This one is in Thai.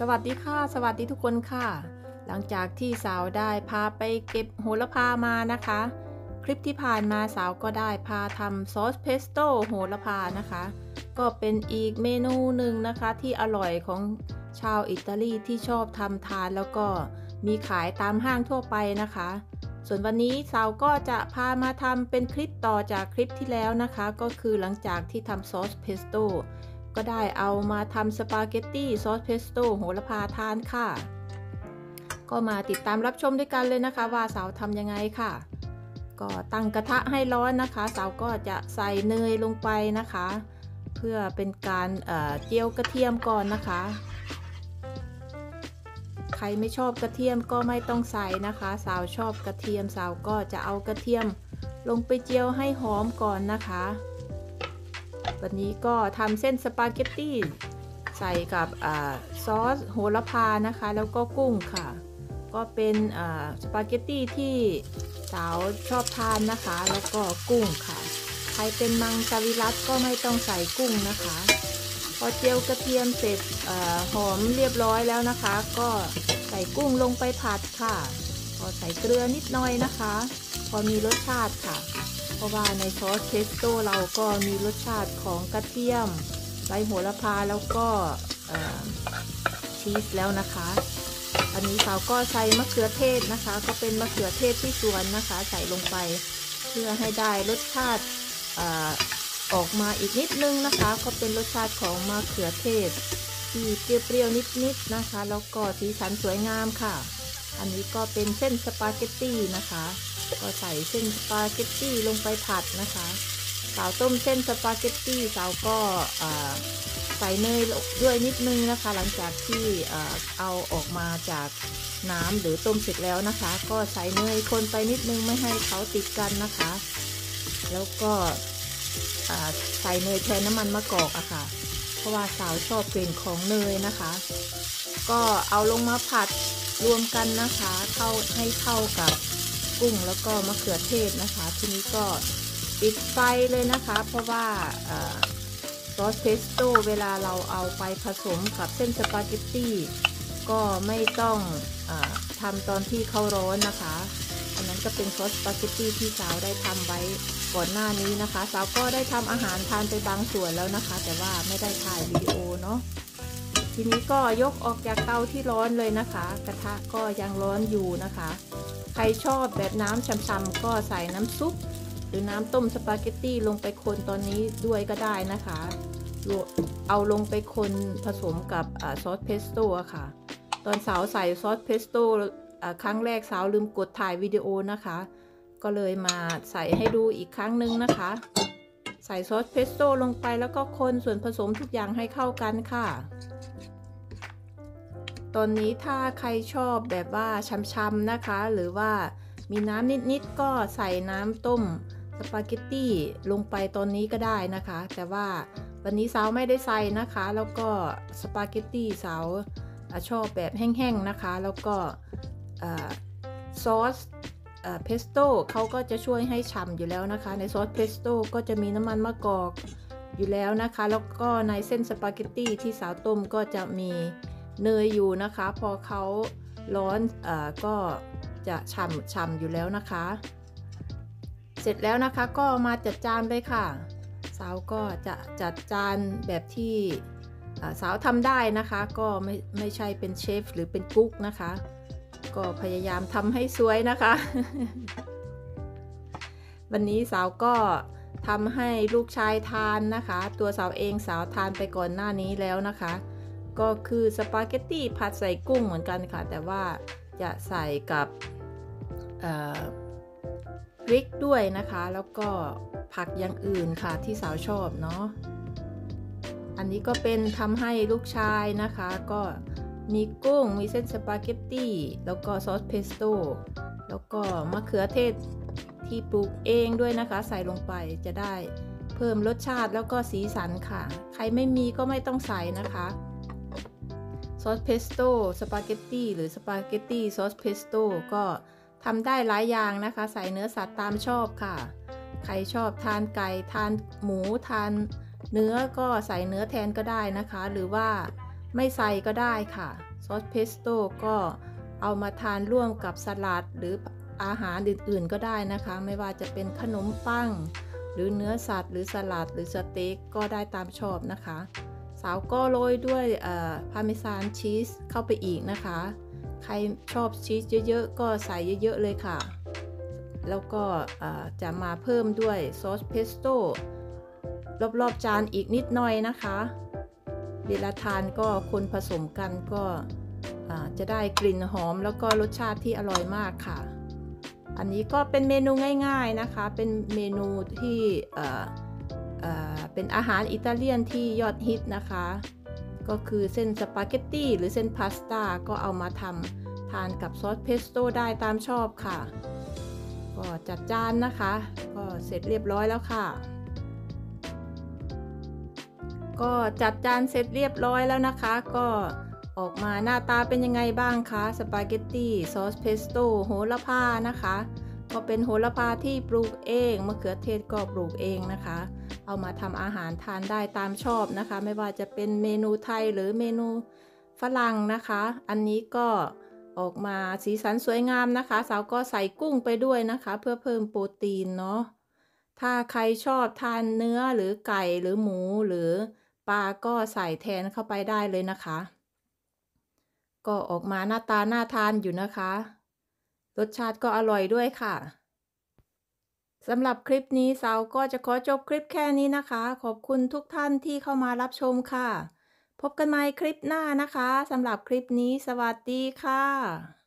สวัสดีค่ะ สวัสดีทุกคนค่ะ หลังจากที่สาวได้พาไปเก็บโหระพามานะคะ คลิปที่ผ่านมาสาวก็ได้พาทำซอสเพสโต้โหระพานะคะ ก็เป็นอีกเมนูหนึ่งนะคะที่อร่อยของชาวอิตาลีที่ชอบทำทานแล้วก็มีขายตามห้างทั่วไปนะคะ ส่วนวันนี้สาวก็จะพามาทำเป็นคลิปต่อจากคลิปที่แล้วนะคะ ก็คือหลังจากที่ทำซอสเพสโต้ ก็ได้เอามาทำสปาเกตตี้ซอสเพสโต้โหระพาทานค่ะ ก็มาติดตามรับชมด้วยกันเลยนะคะ ว่าสาวทำยังไงค่ะ ก็ตั้งกระทะให้ร้อนนะคะ สาวก็จะใส่เนยลงไปนะคะ เพื่อเป็นการเเจียวกระเทียมก่อนนะคะ ใครไม่ชอบกระเทียมก็ไม่ต้องใส่นะคะ สาวชอบกระเทียมสาวก็จะเอากระเทียมลงไปเจียวให้หอมก่อนนะคะ วันนี้ก็ทำเส้นสปาเกตตี้ใส่กับอซอสโหระพานะคะ แล้วก็กุ้งค่ะ ก็เป็นสปาเกตตี้ที่สาวชอบทานนะคะ แล้วก็กุ้งค่ะ ใครเป็นมังสวิรัตก็ไม่ต้องใส่กุ้งนะคะ พอเจียวกระเทียมเสร็จอหอมเรียบร้อยแล้วนะคะ ก็ใส่กุ้งลงไปผัดค่ะ พอใส่เกลือนิดหน่อยนะคะ พอมีรสชาติค่ะ เพราะว่าในซอสเทสโต้เราก็มีรสชาติของกระเทียมใบโหระพาแล้วก็ชีสแล้วนะคะ อันนี้สาวก็ใส่มะเขือเทศนะคะ ก็เป็นมะเขือเทศที่สวนนะคะ ใส่ลงไปเพื่อให้ได้รสชาติออกมาอีกนิดนึงนะคะ ก็เป็นรสชาติของมะเขือเทศ ที่เปรี้ยวๆนิดๆนนะคะ แล้วก็สีสันสวยงามค่ะ อันนี้ก็เป็นเส้นสปาเกตตี้นะคะ ก็ใส่เส้นสปาเกตตี้ลงไปผัดนะคะ สาวต้มเส้นสปาเกตตี้สาวก็ใส่เนยด้วยนิดนึงนะคะ หลังจากที่เอาออกมาจากน้ำหรือต้มเสร็จแล้วนะคะ ก็ใส่เนยคนไปนิดนึงไม่ให้เขาติดกันนะคะ แล้วก็ใส่เนยแทนน้ำมันมะกอกอะค่ะ เพราะว่าสาวชอบกลิ่นของเนยนะคะ ก็เอาลงมาผัดรวมกันนะคะ เข้าให้เข้ากับ กุ้งแล้วก็มะเขือเทศนะคะ ทีนี้ก็ปิดไฟเลยนะคะ เพราะว่าซอสเพสโต้เวลาเราเอาไปผสมกับเส้นสปาเกตตี้ก็ไม่ต้องอทำตอนที่เขาร้อนนะคะ อันนั้นก็เป็นซอสสปาเกตตี้ที่สาวได้ทำไว้ก่อนหน้านี้นะคะ สาวก็ได้ทำอาหารทานไปบางส่วนแล้วนะคะ แต่ว่าไม่ได้ถ่ายวิดีโอเนาะทีนี้ก็ยกออกจากเตาที่ร้อนเลยนะคะ กระทะก็ยังร้อนอยู่นะคะ ใครชอบแบบน้ำช่ำๆก็ใส่น้ำซุปหรือน้ำต้มสปาเกตตี้ลงไปคนตอนนี้ด้วยก็ได้นะคะ เอาลงไปคนผสมกับซอสเพสโต้ค่ะ ตอนสาวใส่ซอสเพสโต้ครั้งแรกสาวลืมกดถ่ายวิดีโอนะคะ ก็เลยมาใส่ให้ดูอีกครั้งหนึ่งนะคะ ใส่ซอสเพสโต้ลงไปแล้วก็คนส่วนผสมทุกอย่างให้เข้ากันค่ะ ตอนนี้ถ้าใครชอบแบบว่าช้ำๆนะคะ หรือว่ามีน้ำนิดๆก็ใส่น้ำต้มสปาเกตตี้ลงไปตอนนี้ก็ได้นะคะ แต่ว่าวันนี้สาวไม่ได้ใส่นะคะ แล้วก็สปาเกตตี้สาวชอบแบบแห้งๆนะคะ แล้วก็ซอสเพสโต้เขาก็จะช่วยให้ฉ่ำอยู่แล้วนะคะ ในซอสเพสโต้ก็จะมีน้ำมันมะกอกอยู่แล้วนะคะ แล้วก็ในเส้นสปาเกตตี้ที่สาวต้มก็จะมี เนยอยู่นะคะ พอเขาร้อนอก็จะฉ่ำฉ่ำอยู่แล้วนะคะ เสร็จแล้วนะคะก็มาจัดจานเลยค่ะ สาวก็จะจัดจานแบบที่สาวทำได้นะคะ ก็ไม่ไม่ใช่เป็นเชฟหรือเป็นกุ๊กนะคะ ก็พยายามทำให้สวยนะคะ วันนี้สาวก็ทำให้ลูกชายทานนะคะ ตัวสาวเองสาวทานไปก่อนหน้านี้แล้วนะคะ ก็คือสปาเกตตี้ผัดใส่กุ้งเหมือนกันค่ะ แต่ว่าจะใส่กับพริกด้วยนะคะ แล้วก็ผักอย่างอื่นค่ะที่สาวชอบเนาะอันนี้ก็เป็นทำให้ลูกชายนะคะ ก็มีกุ้งมีเส้นสปาเกตตี้แล้วก็ซอสเพสโต้แล้วก็มะเขือเทศที่ปลูกเองด้วยนะคะ ใส่ลงไปจะได้เพิ่มรสชาติแล้วก็สีสันค่ะ ใครไม่มีก็ไม่ต้องใส่นะคะ ซอสเพสโต้สปาเกตตี้หรือสปาเกตตี้ซอสเพสโต้ก็ทำได้หลายอย่างนะคะ ใส่เนื้อสัตว์ตามชอบค่ะ ใครชอบทานไก่ทานหมูทานเนื้อก็ใส่เนื้อแทนก็ได้นะคะ หรือว่าไม่ใส่ก็ได้ค่ะซอสเพสโต้ก็เอามาทานร่วมกับสลัดหรืออาหารอื่นๆก็ได้นะคะ ไม่ว่าจะเป็นขนมปัง หรือเนื้อสัตว์ หรือสลัดหรือสเต็กก็ได้ตามชอบนะคะ สาวก็โรยด้วยพาเมซานชีสเข้าไปอีกนะคะ ใครชอบชีสเยอะๆ ก็ใส่เยอะๆเลยค่ะ แล้วก็จะมาเพิ่มด้วยซอสเพสโต้รอบๆจานอีกนิดหน่อยนะคะ เวลาทานก็คนผสมกันก็จะได้กลิ่นหอมแล้วก็รสชาติที่อร่อยมากค่ะ อันนี้ก็เป็นเมนูง่าย ๆนะคะ เป็นเมนูที่ เป็นอาหารอิตาเลียนที่ยอดฮิตนะคะ ก็คือเส้นสปาเกตตี้หรือเส้นพาสต้าก็เอามาทำทานกับซอสเพสโต้ได้ตามชอบค่ะ ก็จัดจานนะคะ ก็เสร็จเรียบร้อยแล้วค่ะ ก็จัดจานเสร็จเรียบร้อยแล้วนะคะ ก็ออกมาหน้าตาเป็นยังไงบ้างคะสปาเกตตี้ซอสเพสโต้โหระพานะคะ ก็เป็นโหระพาที่ปลูกเองมะเขือเทศก็ปลูกเองนะคะ เอามาทำอาหารทานได้ตามชอบนะคะ ไม่ว่าจะเป็นเมนูไทยหรือเมนูฝรั่งนะคะ อันนี้ก็ออกมาสีสันสวยงามนะคะ สาวก็ใส่กุ้งไปด้วยนะคะ เพื่อเพิ่มโปรตีนเนาะถ้าใครชอบทานเนื้อหรือไก่หรือหมูหรือปลาก็ใส่แทนเข้าไปได้เลยนะคะ ก็ออกมาหน้าตาน่าทานอยู่นะคะ รสชาติก็อร่อยด้วยค่ะสำหรับคลิปนี้สาวก็จะขอจบคลิปแค่นี้นะคะ ขอบคุณทุกท่านที่เข้ามารับชมค่ะ พบกันใหม่คลิปหน้านะคะสำหรับคลิปนี้สวัสดีค่ะ